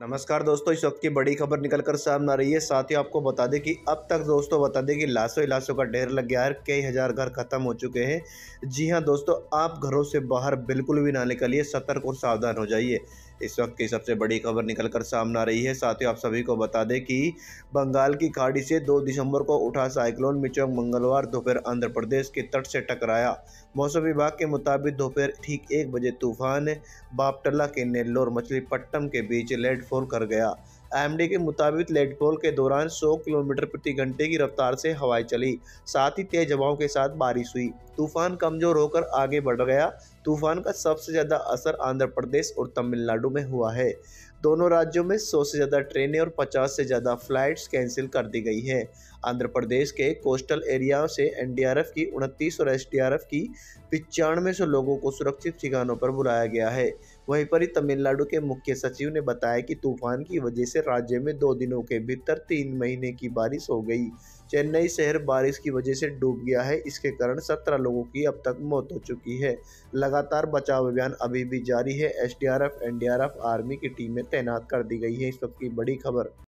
नमस्कार दोस्तों, इस वक्त की बड़ी खबर निकल कर सामने आ रही है। साथ ही आपको बता दें कि अब तक दोस्तों, बता दें कि लाशों ही लाशों का ढेर लग गया है कई हज़ार घर खत्म हो चुके हैं। जी हाँ दोस्तों, आप घरों से बाहर बिल्कुल भी ना निकलिए, सतर्क और सावधान हो जाइए। इस वक्त की सबसे बड़ी खबर निकल कर सामने आ रही है। साथ ही आप सभी को बता दें कि बंगाल की खाड़ी से 2 दिसंबर को उठा साइक्लोन, मिचोंग, मंगलवार, दोपहर आंध्र प्रदेश के तट से टकराया। मौसम विभाग के मुताबिक दोपहर ठीक एक बजे तूफ़ान बापटला के नेल्लोर मछलीपट्टम के बीच लैंडफॉल कर गया। एमडी के मुताबिक लैंडफॉल के दौरान 100 किलोमीटर प्रति घंटे की रफ्तार से हवाएँ चली, साथ ही तेज हवाओं के साथ बारिश हुई। तूफ़ान कमज़ोर होकर आगे बढ़ गया। तूफ़ान का सबसे ज़्यादा असर आंध्र प्रदेश और तमिलनाडु में हुआ है। दोनों राज्यों में 100 से ज़्यादा ट्रेनें और 50 से ज़्यादा फ्लाइट्स कैंसिल कर दी गई हैं। आंध्र प्रदेश के कोस्टल एरिया से एनडीआरएफ की उनतीस और एसडीआरएफ की पिचानवे लोगों को सुरक्षित ठिकानों पर बुलाया गया है। वहीं पर ही तमिलनाडु के मुख्य सचिव ने बताया कि तूफ़ान की वजह से राज्य में दो दिनों के भीतर तीन महीने की बारिश हो गई। चेन्नई शहर बारिश की वजह से डूब गया है। इसके कारण सत्रह लोगों की अब तक मौत हो चुकी है। लगातार बचाव अभियान अभी भी जारी है। एसडीआरएफ, एनडीआरएफ, आर्मी की टीमें तैनात कर दी गई है। इस वक्त की बड़ी खबर।